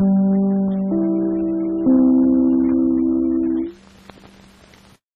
you.